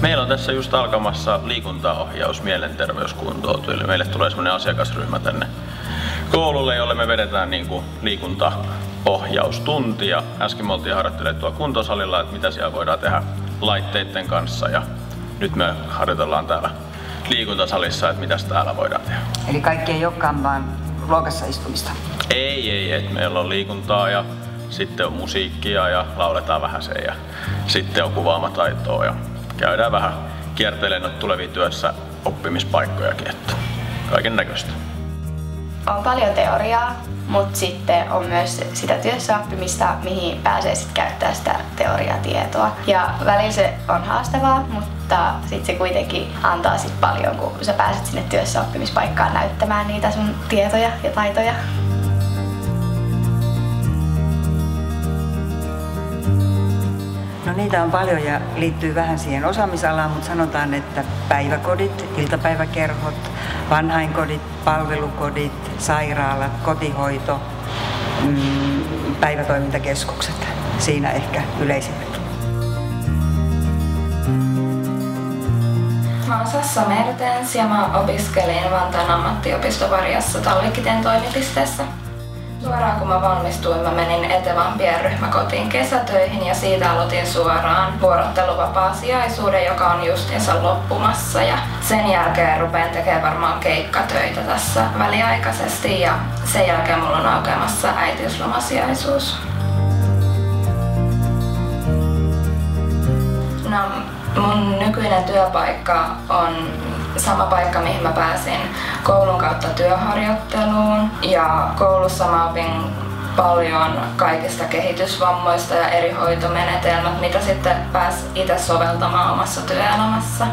Meillä on tässä just alkamassa liikuntaohjaus mielenterveyskuntoutu, eli meille tulee semmoinen asiakasryhmä tänne koululle, jolle me vedetään niin kuin liikuntaohjaustunti. Ja äsken me oltiin harjoittelemaan tuolla kuntosalilla, että mitä siellä voidaan tehdä laitteiden kanssa. Ja nyt me harjoitellaan täällä liikuntasalissa, että mitä täällä voidaan tehdä. Eli kaikki ei olekaan vaan luokassa istumista? Ei, ei, että meillä on liikuntaa ja sitten on musiikkia ja lauletaan vähän sen ja sitten on kuvaamataitoa ja käydään vähän kiertelemään tulevia työssä oppimispaikkojakin, että kaiken näköistä. On paljon teoriaa, mutta sitten on myös sitä työssäoppimista, mihin pääsee sitten käyttämään sitä teoriatietoa. Ja välillä se on haastavaa, mutta sitten se kuitenkin antaa sit paljon, kun sä pääset sinne työssäoppimispaikkaan näyttämään niitä sun tietoja ja taitoja. No niitä on paljon ja liittyy vähän siihen osaamisalaan, mutta sanotaan, että päiväkodit, iltapäiväkerhot, vanhainkodit, palvelukodit, sairaalat, kotihoito, mm, päivätoimintakeskukset. Siinä ehkä yleisimmät. Mä oon Sassa Mertens ja mä opiskelin Vantaan ammattiopistovarjassa Tallikiteen toimipisteessä. Suoraan kun mä valmistuin, mä menin Etevan pienryhmäkotiin kesätöihin ja siitä aloitin suoraan vuorotteluvapaa-sijaisuuden, joka on justiinsa loppumassa. Ja sen jälkeen rupean tekemään varmaan keikkatöitä tässä väliaikaisesti ja sen jälkeen mulla on aukeamassa äitiyslomasijaisuus. No, mun nykyinen työpaikka on sama paikka, mihin mä pääsin koulun kautta työharjoitteluun. Ja koulussa mä opin paljon kaikista kehitysvammoista ja eri hoitomenetelmät, mitä sitten pääs itse soveltamaan omassa työelämässä.